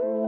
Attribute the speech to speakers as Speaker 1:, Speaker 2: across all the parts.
Speaker 1: I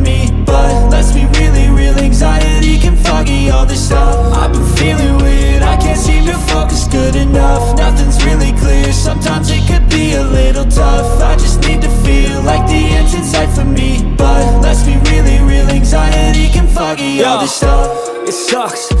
Speaker 2: But let's be really real, anxiety can foggy all this stuff. I've been feeling weird, I can't seem to focus good enough. Nothing's really clear, sometimes it could be a little tough. I just need to feel like the end's in sight for me But let's be really real, anxiety can foggy all this stuff. it sucks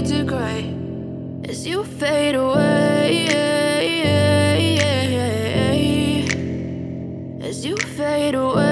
Speaker 3: to gray as you fade away. As you fade away.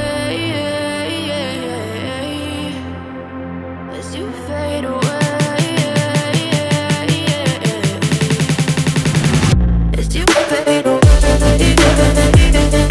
Speaker 3: Thank you.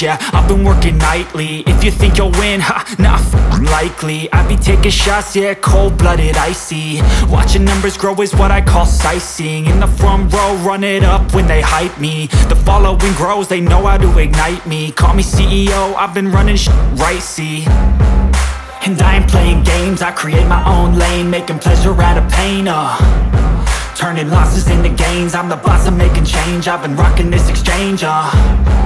Speaker 2: Yeah, I've been working nightly. If you think you'll win, ha, not likely. I be taking shots, yeah, cold-blooded, icy. Watching numbers grow is what I call sightseeing. In the front row, run it up when they hype me. The following grows, they know how to ignite me. Call me CEO, I've been running sh right, see? And I ain't playing games, I create my own lane Making pleasure out of pain, uh. Turning losses into gains I'm the boss, I'm making change. I've been rocking this exchange, uh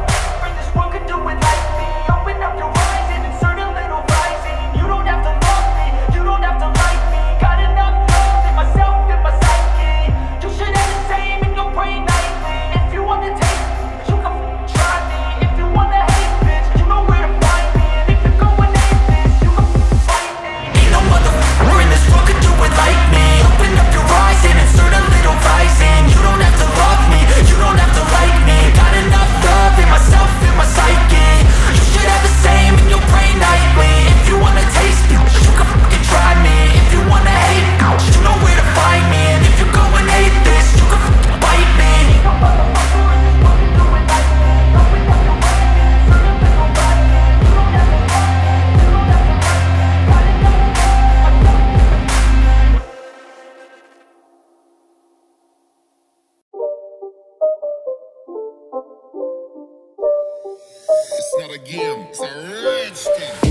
Speaker 2: again. It's a.